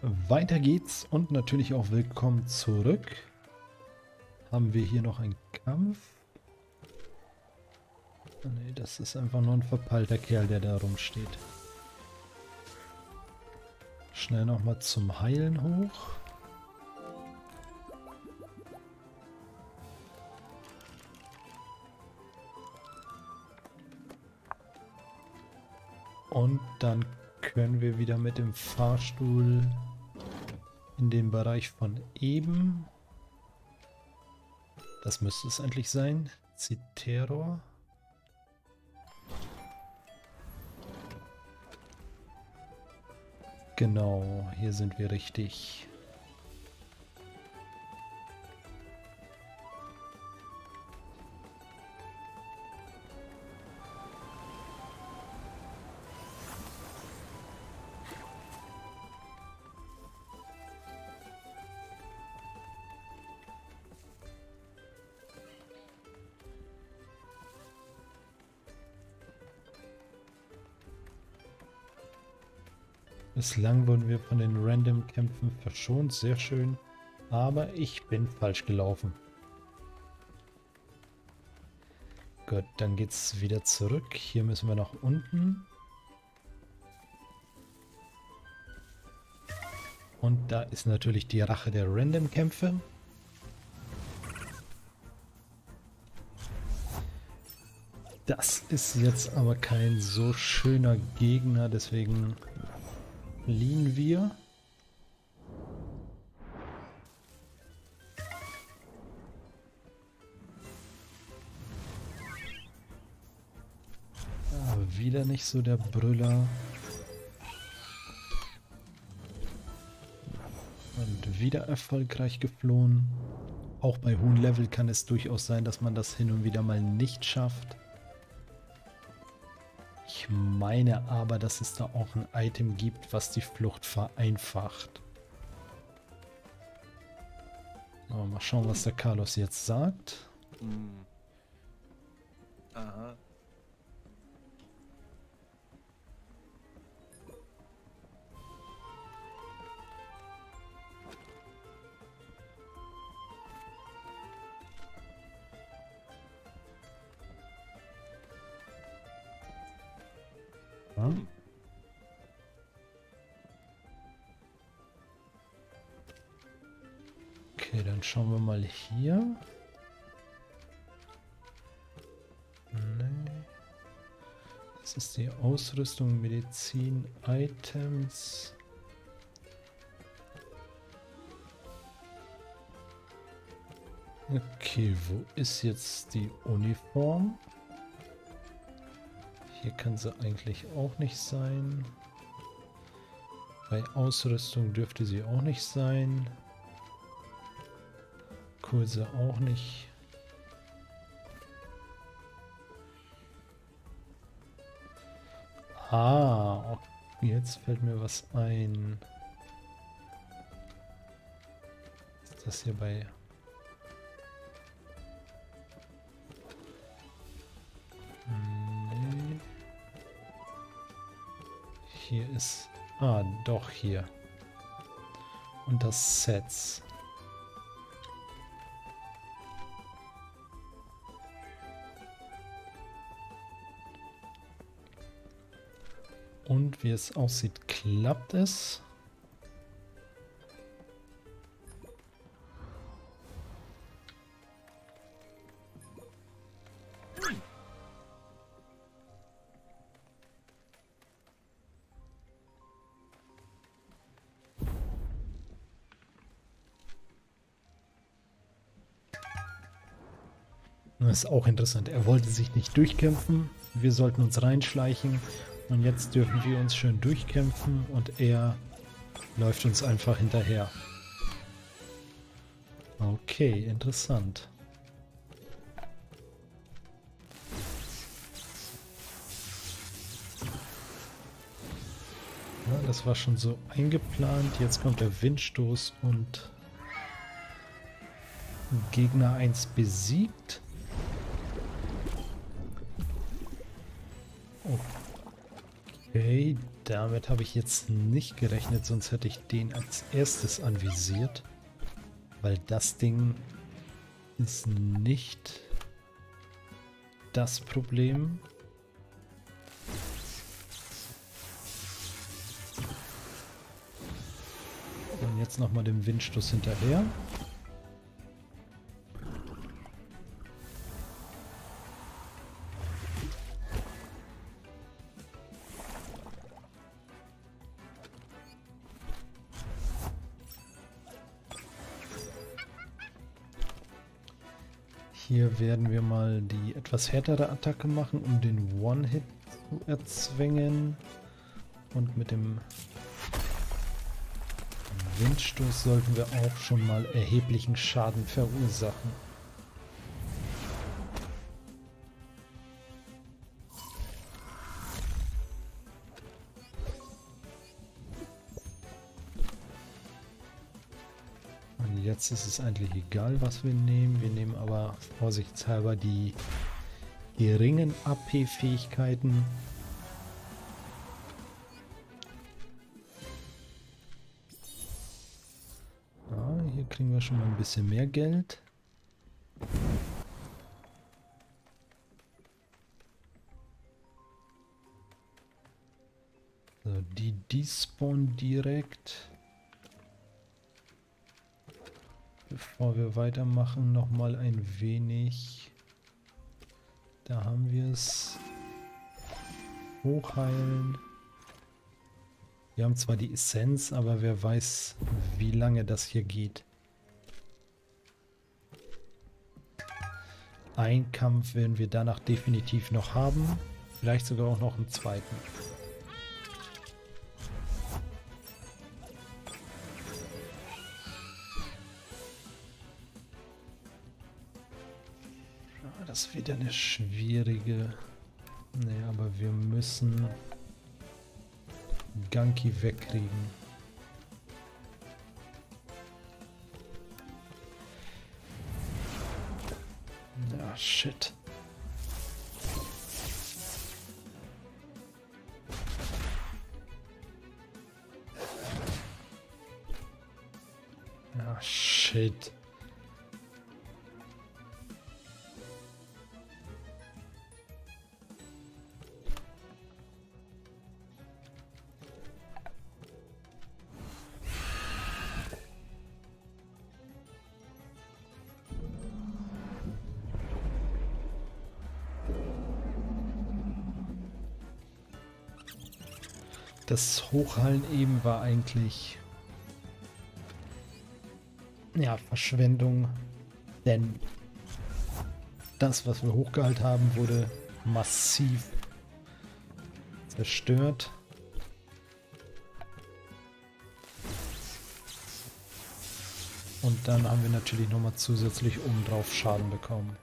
Weiter geht's und natürlich auch willkommen zurück. Haben wir hier noch einen Kampf? Ne, das ist einfach nur ein verpeilter Kerl, der da rumsteht. Schnell nochmal zum Heilen hoch. Und dann können wir wieder mit dem Fahrstuhl in den Bereich von eben. Das müsste es endlich sein. Citeror. Genau, hier sind wir richtig. Bislang wurden wir von den Random-Kämpfen verschont, sehr schön. Aber ich bin falsch gelaufen. Gut, dann geht's wieder zurück. Hier müssen wir nach unten. Und da ist natürlich die Rache der Random-Kämpfe. Das ist jetzt aber kein so schöner Gegner, deswegen fliehen wir. Ah, wieder nicht so der Brüller. Und wieder erfolgreich geflohen. Auch bei hohen Level kann es durchaus sein, dass man das hin und wieder mal nicht schafft. Meine aber, dass es da auch ein Item gibt, was die Flucht vereinfacht. Aber mal schauen, was der Carlos jetzt sagt. Hm. Aha. Okay, dann schauen wir mal hier. Nee. Das ist die Ausrüstung, Medizin, Items. Okay, wo ist jetzt die Uniform? Hier kann sie eigentlich auch nicht sein. Bei Ausrüstung dürfte sie auch nicht sein. Kurse auch nicht. Ah, jetzt fällt mir was ein. Ist das hier bei ist... Ah, doch hier. Und das Sets. Und wie es aussieht, klappt es. Ist auch interessant. Er wollte sich nicht durchkämpfen. Wir sollten uns reinschleichen. Und jetzt dürfen wir uns schön durchkämpfen und er läuft uns einfach hinterher. Okay, interessant. Ja, das war schon so eingeplant. Jetzt kommt der Windstoß und Gegner 1 besiegt. Okay, damit habe ich jetzt nicht gerechnet, sonst hätte ich den als erstes anvisiert. Weil das Ding ist nicht das Problem. Und jetzt nochmal den Windstoß hinterher. Werden wir mal die etwas härtere Attacke machen, um den One-Hit zu erzwingen. Und mit dem Windstoß sollten wir auch schon mal erheblichen Schaden verursachen. Jetzt ist es eigentlich egal, was wir nehmen. Wir nehmen aber vorsichtshalber die geringen AP-Fähigkeiten. Ja, hier kriegen wir schon mal ein bisschen mehr Geld. So, die despawn direkt. Bevor wir weitermachen, noch mal ein wenig. Da haben wir es. Hochheilen. Wir haben zwar die Essenz, aber wer weiß, wie lange das hier geht. Ein Kampf werden wir danach definitiv noch haben. Vielleicht sogar auch noch einen zweiten. Wieder eine schwierige... Nee, aber wir müssen Ganki wegkriegen. Ja, shit. Das Hochhallen eben war eigentlich ja, Verschwendung, denn das, was wir hochgehalten haben, wurde massiv zerstört. Und dann haben wir natürlich nochmal zusätzlich oben drauf Schaden bekommen.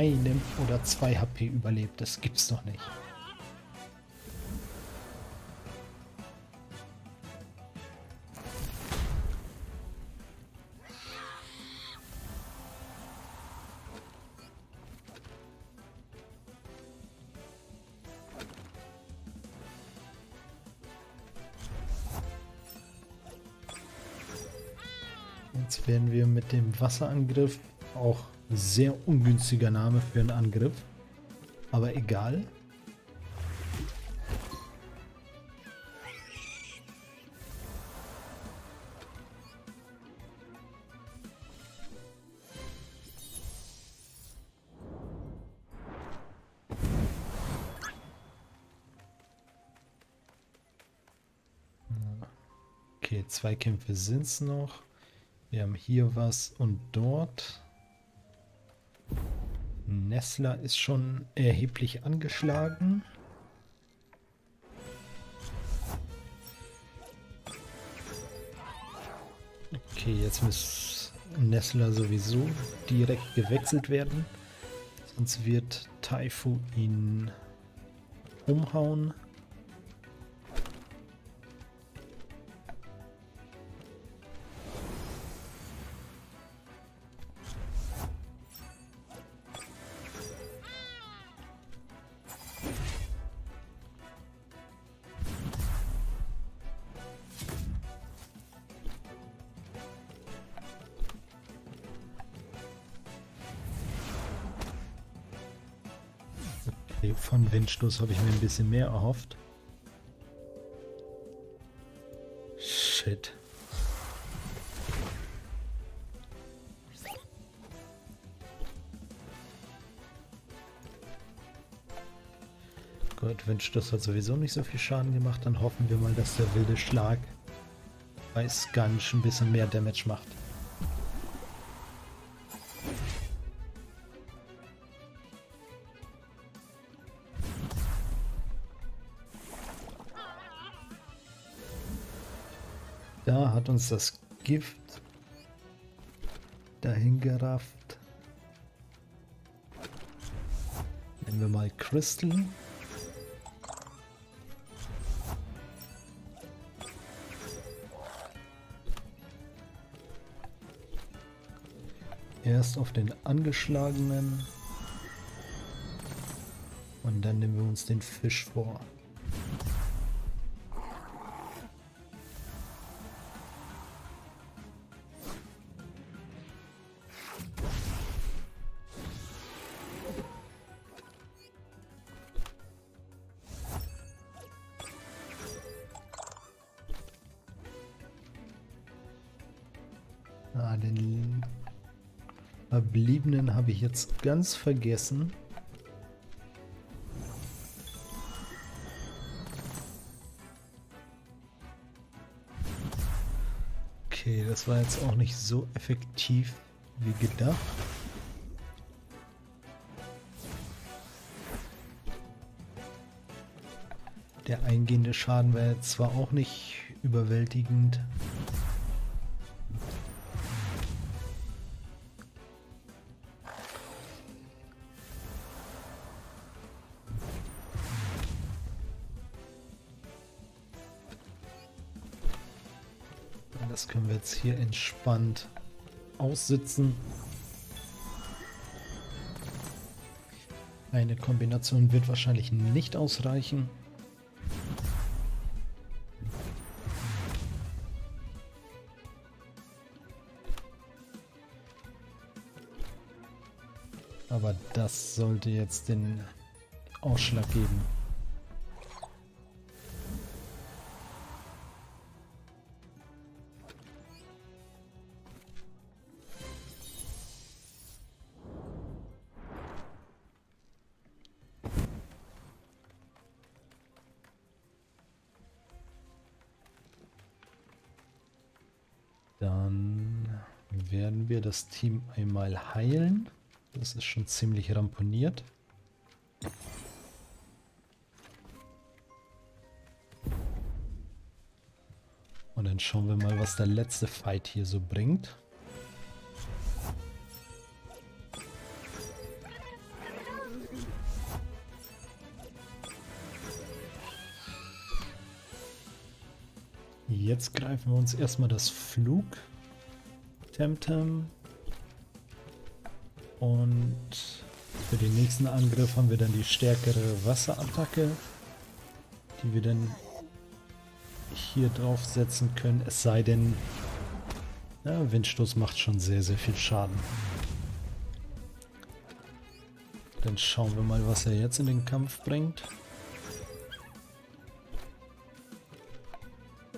Einem oder zwei HP überlebt. Das gibt's doch nicht. Jetzt werden wir mit dem Wasserangriff auch sehr ungünstiger Name für einen Angriff. Aber egal. Okay, zwei Kämpfe sind es noch. Wir haben hier was und dort. Nessler ist schon erheblich angeschlagen. Okay, jetzt muss Nessler sowieso direkt gewechselt werden. Sonst wird Taifu ihn umhauen. Von Windstoß habe ich mir ein bisschen mehr erhofft. Shit. Gut, Windstoß hat sowieso nicht so viel Schaden gemacht. Dann hoffen wir mal, dass der wilde Schlag bei Skunch ein bisschen mehr Damage macht. Uns das Gift dahin gerafft. Nehmen wir mal Crystal. Erst auf den angeschlagenen und dann nehmen wir uns den Fisch vor. Verbliebenen habe ich jetzt ganz vergessen. Okay, das war jetzt auch nicht so effektiv wie gedacht. Der eingehende Schaden war jetzt zwar auch nicht überwältigend, hier entspannt aussitzen. Eine Kombination wird wahrscheinlich nicht ausreichen. Aber das sollte jetzt den Ausschlag geben. Werden wir das Team einmal heilen. Das ist schon ziemlich ramponiert. Und dann schauen wir mal, was der letzte Fight hier so bringt. Jetzt greifen wir uns erstmal das Flug Temtem und für den nächsten Angriff haben wir dann die stärkere Wasserattacke, die wir dann hier drauf setzen können. Es sei denn, ja, Windstoß macht schon sehr, sehr viel Schaden. Dann schauen wir mal, was er jetzt in den Kampf bringt.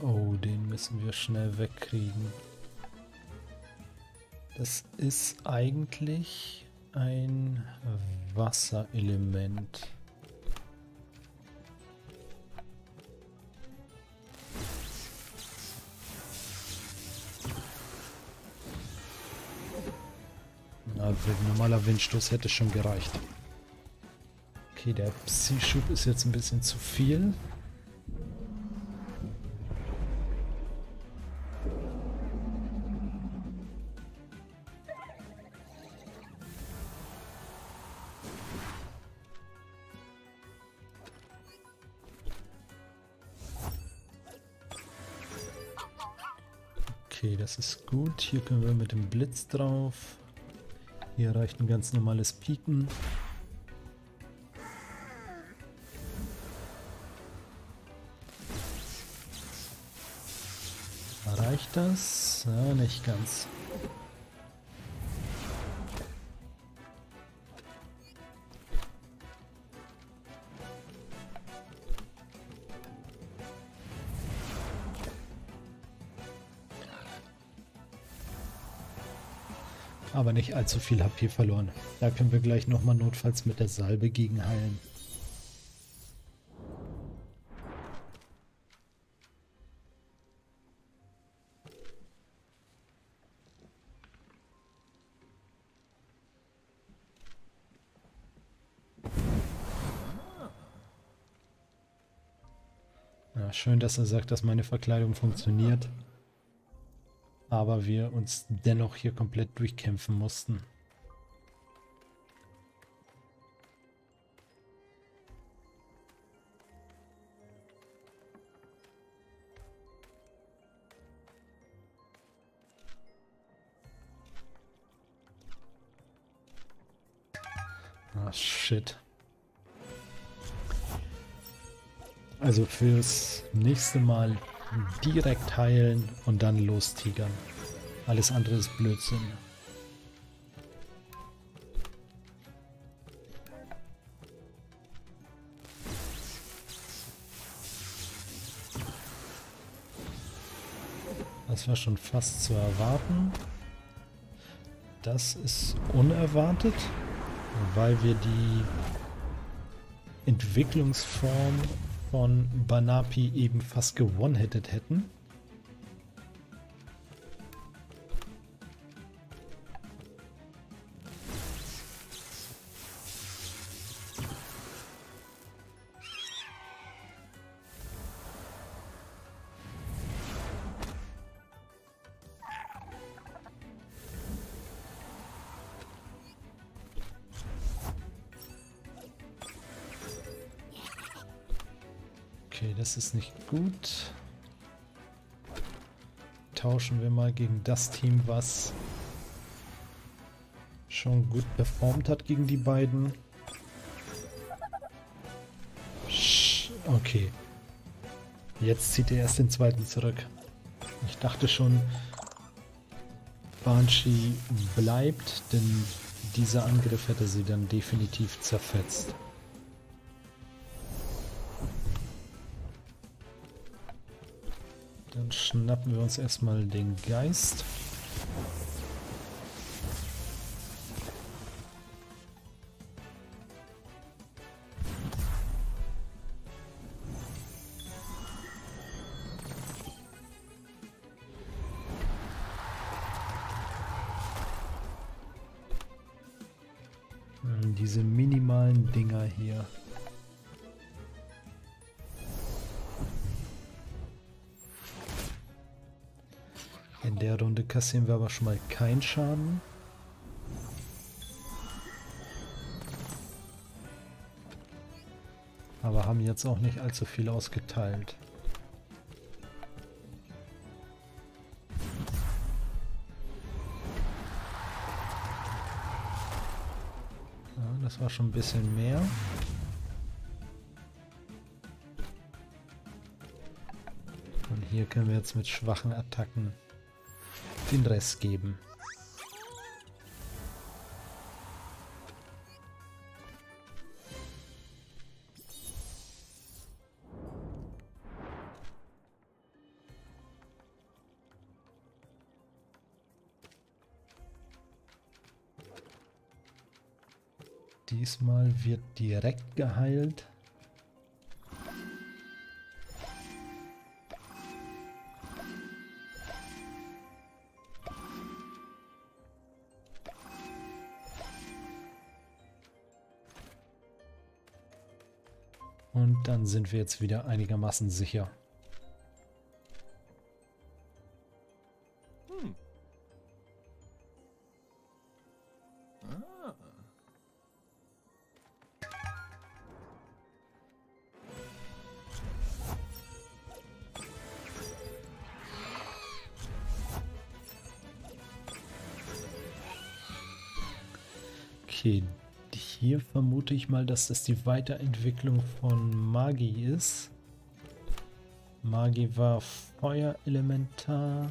Oh, den müssen wir schnell wegkriegen. Das ist eigentlich ein Wasserelement. ein normaler Windstoß hätte schon gereicht. Okay, der Psy-Schub ist jetzt ein bisschen zu viel. Gut. Hier können wir mit dem Blitz drauf. Hier reicht ein ganz normales Piken. Reicht das? Ja, nicht ganz. Aber nicht allzu viel HP verloren. Da können wir gleich nochmal notfalls mit der Salbe gegen heilen. Ja, schön, dass er sagt, dass meine Verkleidung funktioniert aber wir uns dennoch hier komplett durchkämpfen mussten. Ah, shit. Also fürs nächste Mal direkt heilen und dann los tigern. Alles andere ist Blödsinn. Das war schon fast zu erwarten. Das ist unerwartet, weil wir die Entwicklungsform von Banapi eben fast gewonnen hätten. Das ist nicht gut. Tauschen wir mal gegen das Team, was schon gut performt hat gegen die beiden. Okay. Jetzt zieht er erst den zweiten zurück. Ich dachte schon, Banshee bleibt, denn dieser Angriff hätte sie dann definitiv zerfetzt. Schnappen wir uns erstmal den Geist. Hm, diese minimalen Dinger hier. Kassieren wir aber schon mal keinen Schaden. Aber haben jetzt auch nicht allzu viel ausgeteilt. Ja, das war schon ein bisschen mehr. Und hier können wir jetzt mit schwachen Attacken den Rest geben. Diesmal wird direkt geheilt. Und dann sind wir jetzt wieder einigermaßen sicher. Mal, dass das die Weiterentwicklung von Magi ist. Magi war Feuerelementar.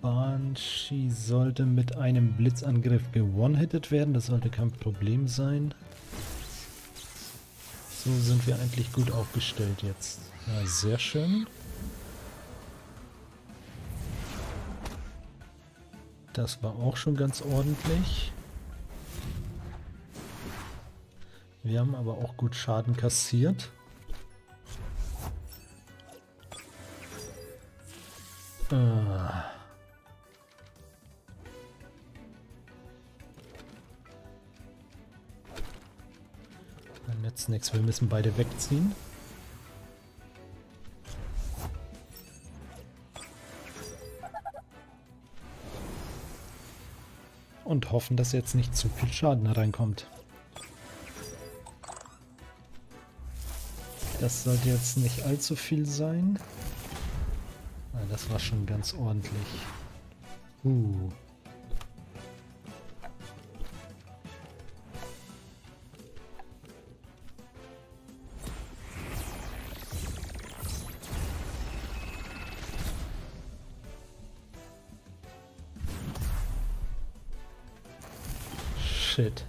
Banshee sollte mit einem Blitzangriff gewone-hitted werden. Das sollte kein Problem sein. So sind wir eigentlich gut aufgestellt jetzt. Ja, sehr schön. Das war auch schon ganz ordentlich. Wir haben aber auch gut Schaden kassiert. Ah. Dann jetzt nichts, wir müssen beide wegziehen. Und hoffen, dass jetzt nicht zu viel Schaden reinkommt. Das sollte jetzt nicht allzu viel sein. Ah, das war schon ganz ordentlich. Uh. Shit.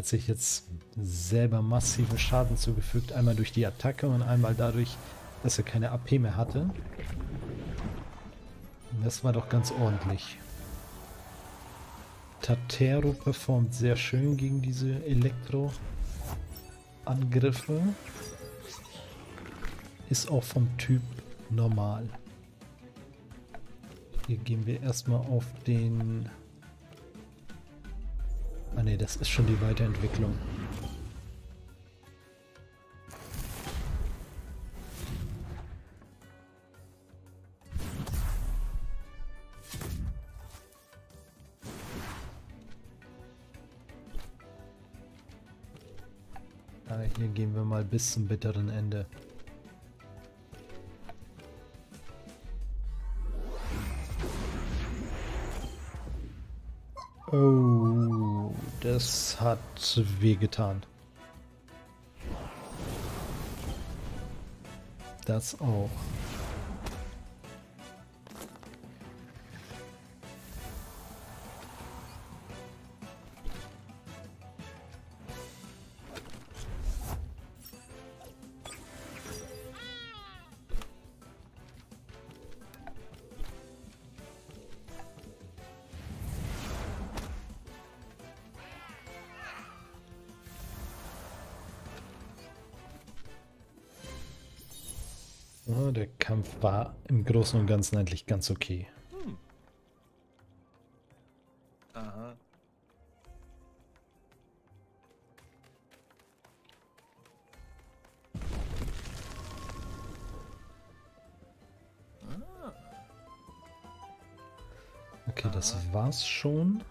Hat sich jetzt selber massiven Schaden zugefügt. Einmal durch die Attacke und einmal dadurch, dass er keine AP mehr hatte. Das war doch ganz ordentlich. Tatero performt sehr schön gegen diese Elektro-Angriffe. Ist auch vom Typ normal. Hier gehen wir erstmal auf den Ah ne, das ist schon die Weiterentwicklung. Ah, hier gehen wir mal bis zum bitteren Ende. Oh, das hat wehgetan. Das auch. Ja, der Kampf war im Großen und Ganzen eigentlich ganz okay. Hm. Aha. Okay, Aha. das war's schon.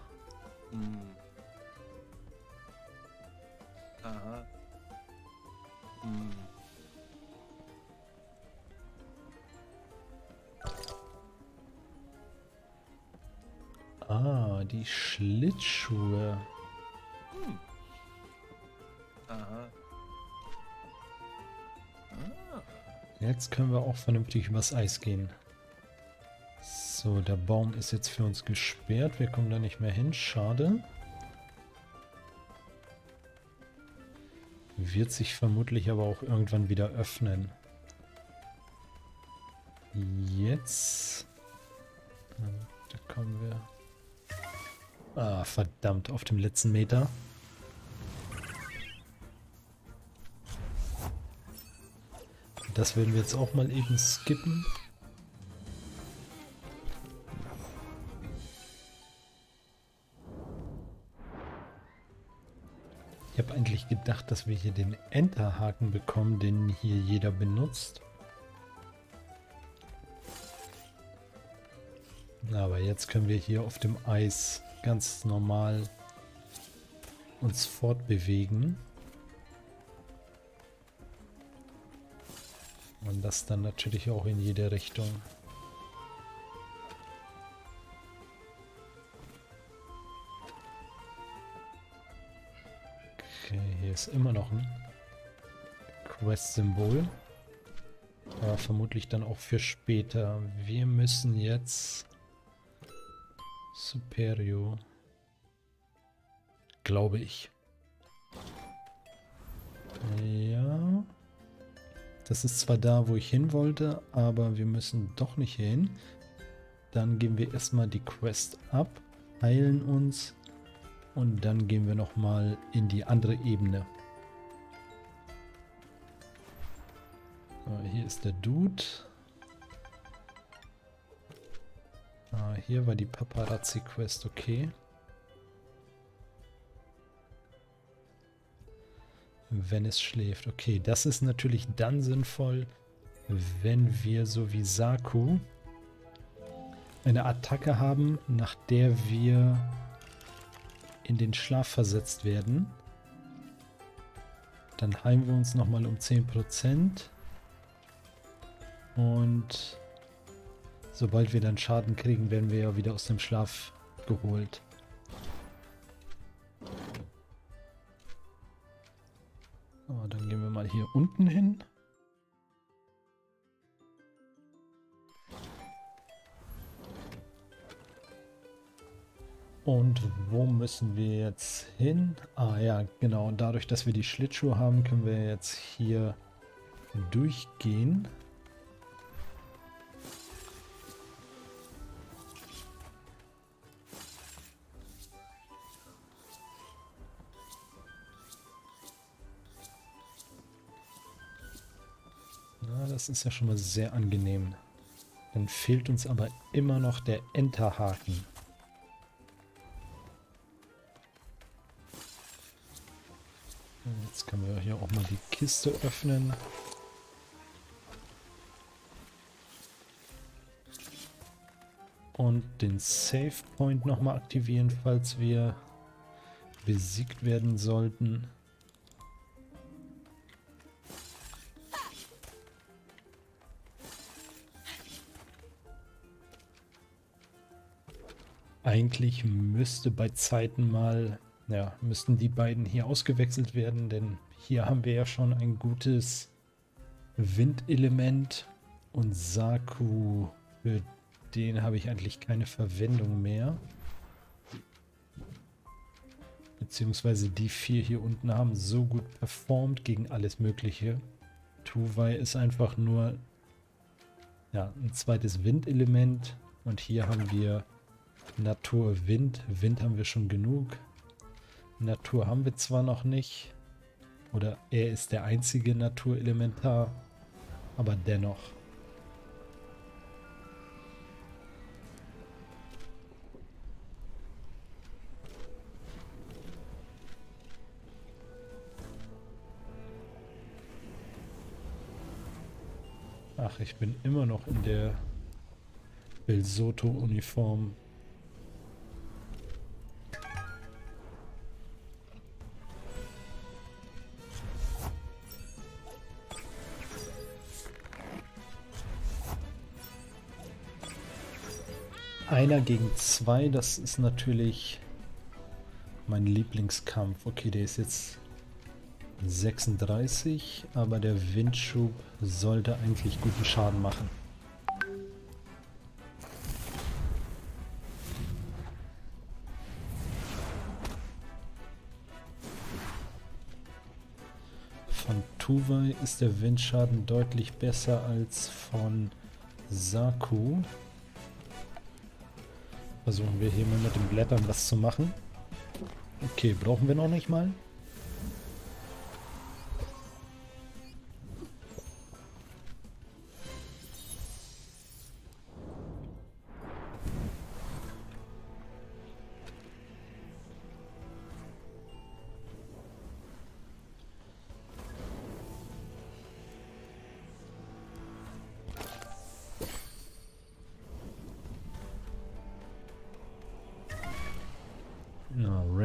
Jetzt können wir auch vernünftig übers Eis gehen. So, der Baum ist jetzt für uns gesperrt. Wir kommen da nicht mehr hin. Schade. Wird sich vermutlich aber auch irgendwann wieder öffnen. Jetzt. Da kommen wir Ah, verdammt, auf dem letzten Meter. Das werden wir jetzt auch mal eben skippen. Ich habe eigentlich gedacht, dass wir hier den Enter-Haken bekommen, den hier jeder benutzt. Aber jetzt können wir hier auf dem Eis ganz normal uns fortbewegen. Und das dann natürlich auch in jede Richtung. Okay, hier ist immer noch ein Quest-Symbol. Aber vermutlich dann auch für später. Wir müssen jetzt Superior. Glaube ich. Ja. Das ist zwar da, wo ich hin wollte, aber wir müssen doch nicht hin. Dann geben wir erstmal die Quest ab, heilen uns und dann gehen wir nochmal in die andere Ebene. Hier ist der Dude. Ah, hier war die Paparazzi-Quest, okay. Wenn es schläft. Okay, das ist natürlich dann sinnvoll, wenn wir so wie Saku eine Attacke haben, nach der wir in den Schlaf versetzt werden. Dann heilen wir uns nochmal um 10%. Und sobald wir dann Schaden kriegen, werden wir ja wieder aus dem Schlaf geholt. Hier unten hin. Und wo müssen wir jetzt hin? Ah ja, genau. Dadurch, dass wir die Schlittschuhe haben, können wir jetzt hier durchgehen. Das ist ja schon mal sehr angenehm. Dann fehlt uns aber immer noch der Enterhaken. Jetzt können wir hier auch mal die Kiste öffnen. Und den Save Point nochmal aktivieren, falls wir besiegt werden sollten. Eigentlich müsste bei Zeiten mal, ja, müssten die beiden hier ausgewechselt werden, denn hier haben wir ja schon ein gutes Windelement und Saku, für den habe ich eigentlich keine Verwendung mehr. Beziehungsweise die vier hier unten haben so gut performt gegen alles mögliche. Tuwai ist einfach nur ja, ein zweites Windelement und hier haben wir Natur, Wind. Wind haben wir schon genug. Natur haben wir zwar noch nicht. Oder er ist der einzige Naturelementar. Aber dennoch. Ach, ich bin immer noch in der Belsoto-Uniform. Einer gegen zwei, das ist natürlich mein Lieblingskampf. Okay, der ist jetzt 36, aber der Windschub sollte eigentlich guten Schaden machen. Von Tuwai ist der Windschaden deutlich besser als von Saku. Versuchen wir hier mal mit den Blättern was zu machen. Okay, brauchen wir noch nicht mal.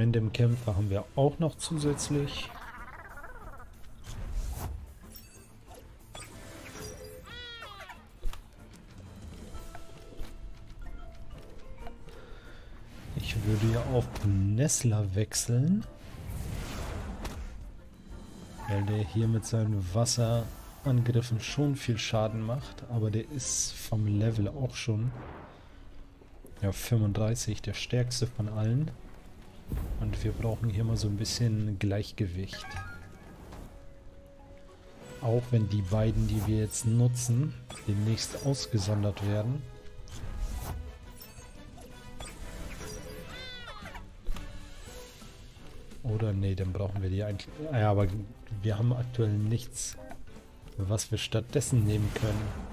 Random Kämpfer haben wir auch noch zusätzlich. Ich würde ja auf Nessler wechseln. Weil der hier mit seinen Wasserangriffen schon viel Schaden macht. Aber der ist vom Level auch schon ja, 35, der stärkste von allen. Und wir brauchen hier mal so ein bisschen Gleichgewicht. Auch wenn die beiden, die wir jetzt nutzen, demnächst ausgesondert werden. Oder nee, dann brauchen wir die eigentlich... Ja, aber wir haben aktuell nichts, was wir stattdessen nehmen können.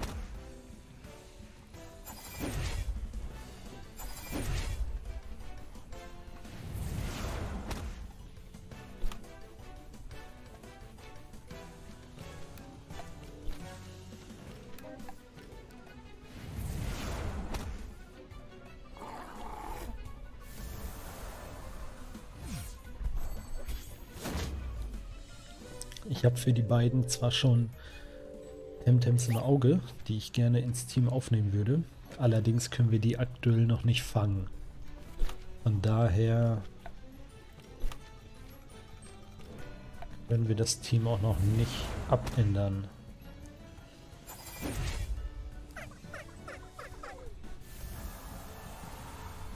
Ich habe für die beiden zwar schon Temtems im Auge, die ich gerne ins Team aufnehmen würde. Allerdings können wir die aktuell noch nicht fangen. Von daher können wir das Team auch noch nicht abändern.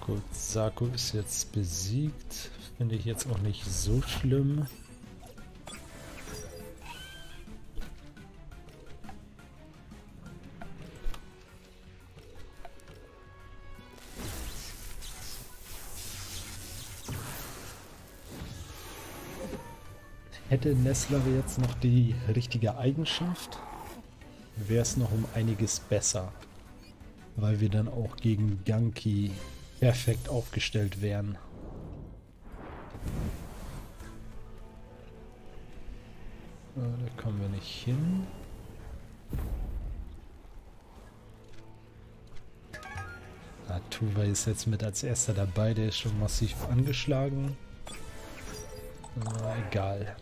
Gut, Saku ist jetzt besiegt. Finde ich jetzt auch nicht so schlimm. Hätte Nestler jetzt noch die richtige Eigenschaft, wäre es noch um einiges besser. Weil wir dann auch gegen Ganki perfekt aufgestellt wären. Da kommen wir nicht hin. Tuva ist jetzt mit als erster dabei, der ist schon massiv angeschlagen. Ah, egal.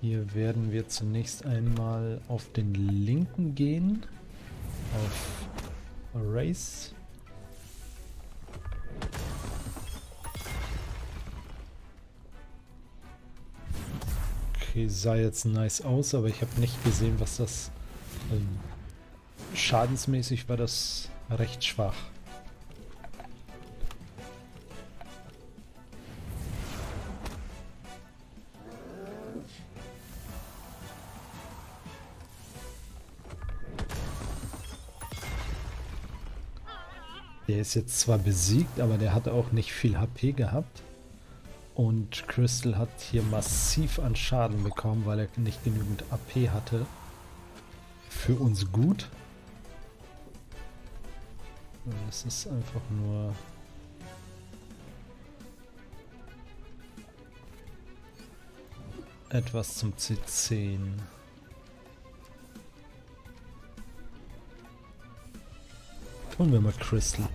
Hier werden wir zunächst einmal auf den linken gehen. Auf Erase. Okay, sah jetzt nice aus, aber ich habe nicht gesehen, was das... Ähm, schadensmäßig war das recht schwach. Ist jetzt zwar besiegt, aber der hat auch nicht viel HP gehabt. Und Crystal hat hier massiv an Schaden bekommen, weil er nicht genügend AP hatte. Für uns gut. Es ist einfach nur... Etwas zum C10. Holen wir mal Crystal.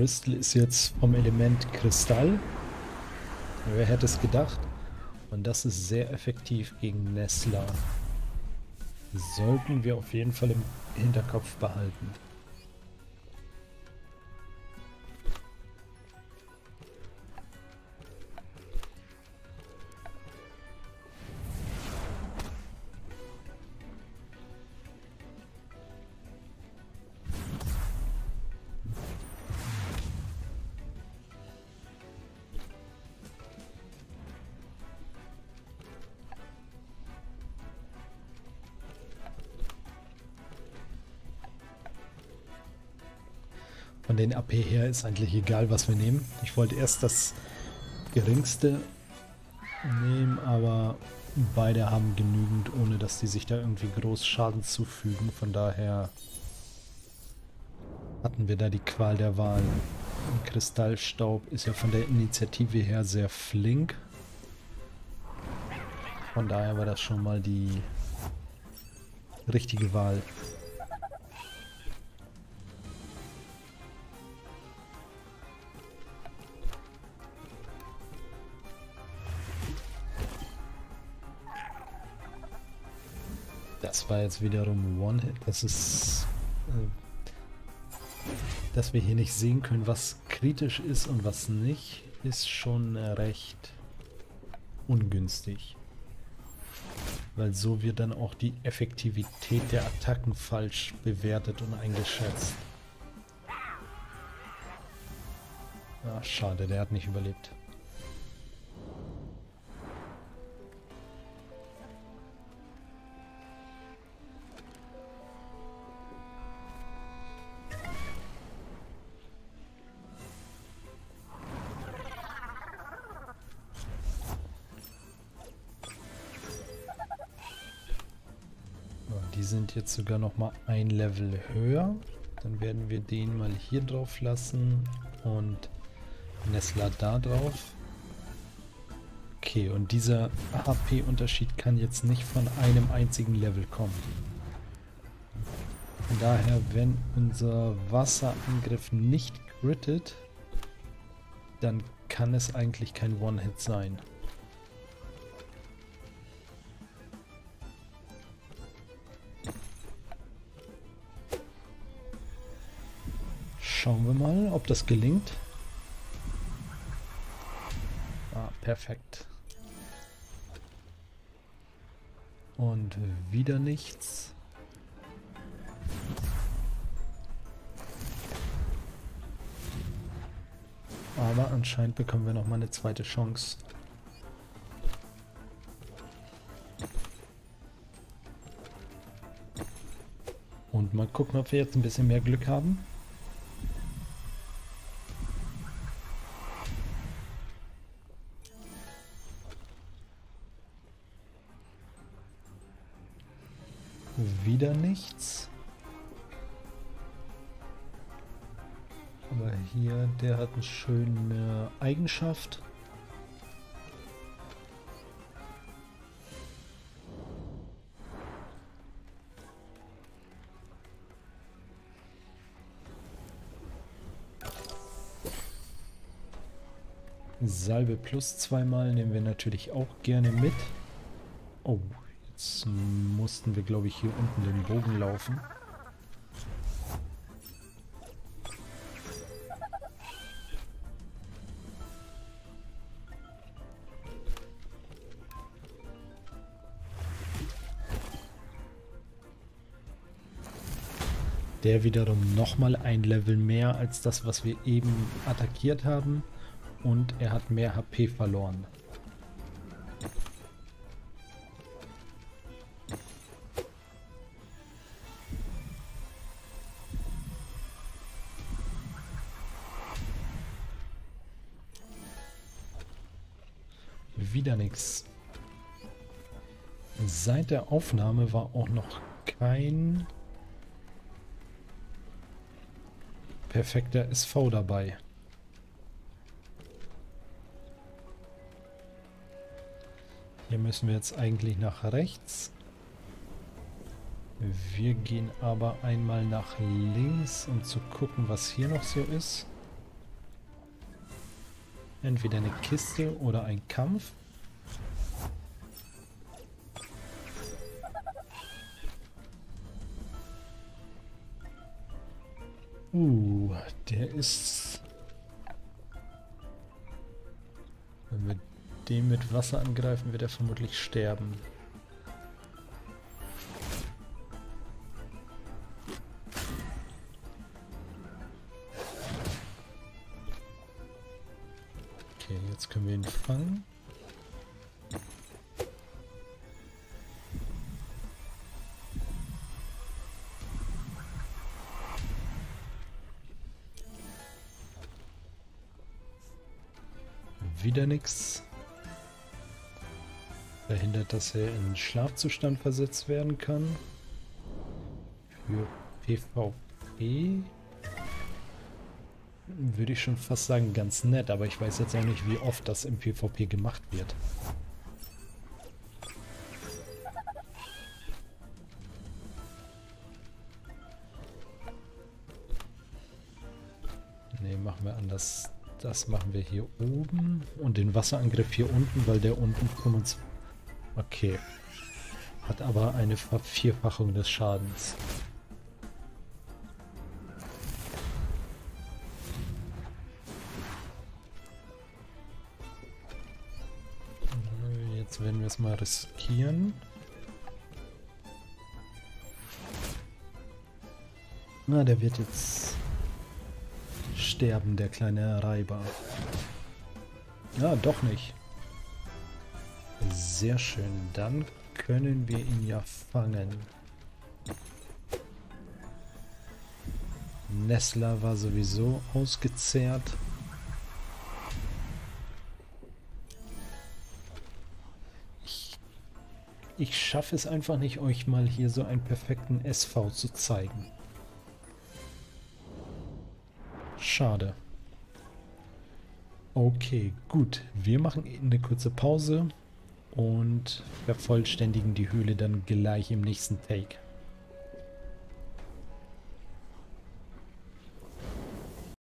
Crystal ist jetzt vom Element Kristall. Wer hätte es gedacht? Und das ist sehr effektiv gegen Nestler. Sollten wir auf jeden Fall im Hinterkopf behalten. AP her ist eigentlich egal, was wir nehmen. Ich wollte erst das geringste nehmen, aber beide haben genügend, ohne dass die sich da irgendwie groß Schaden zufügen. Von daher hatten wir da die Qual der Wahl. Kristallstaub ist ja von der Initiative her sehr flink. Von daher war das schon mal die richtige Wahl. War jetzt wiederum One-Hit. Das ist... Äh, dass wir hier nicht sehen können, was kritisch ist und was nicht, ist schon recht ungünstig. Weil so wird dann auch die Effektivität der Attacken falsch bewertet und eingeschätzt. Ah, schade, der hat nicht überlebt. Sind jetzt sogar noch mal ein Level höher. Dann werden wir den mal hier drauf lassen und Nessler da drauf. Okay, und dieser HP-Unterschied kann jetzt nicht von einem einzigen Level kommen. Von daher, wenn unser Wasserangriff nicht crittet, dann kann es eigentlich kein One-Hit sein. Schauen wir mal, ob das gelingt. Ah, perfekt. Und wieder nichts. Aber anscheinend bekommen wir noch mal eine zweite Chance. Und mal gucken, ob wir jetzt ein bisschen mehr Glück haben. Hat eine schöne Eigenschaft. Salbe plus zweimal nehmen wir natürlich auch gerne mit. Oh, Jetzt mussten wir, glaube ich, hier unten den Bogen laufen. Der wiederum nochmal ein Level mehr als das, was wir eben attackiert haben. Und er hat mehr HP verloren. wieder nichts. Seit der Aufnahme war auch noch kein perfekter SV dabei. Hier müssen wir jetzt eigentlich nach rechts. Wir gehen aber einmal nach links, um zu gucken, was hier noch so ist. Entweder eine Kiste oder ein Kampf. Uh, der ist... Wenn wir den mit Wasser angreifen, wird er vermutlich sterben. Okay, jetzt können wir ihn fangen. Wieder nichts. verhindert, dass er in Schlafzustand versetzt werden kann. Für PvP würde ich schon fast sagen ganz nett, aber ich weiß jetzt auch nicht, wie oft das im PvP gemacht wird. Ne, machen wir anders. Das machen wir hier oben und den Wasserangriff hier unten, weil der unten 25... Okay. Hat aber eine Vervierfachung des Schadens. Jetzt werden wir es mal riskieren. Na, der wird jetzt sterben, der kleine Reiber. Ja, doch nicht. Sehr schön. Dann können wir ihn ja fangen. Nestler war sowieso ausgezehrt. Ich, ich schaffe es einfach nicht, euch mal hier so einen perfekten SV zu zeigen. Schade. Okay, gut. Wir machen eine kurze Pause und vervollständigen die Höhle dann gleich im nächsten Take.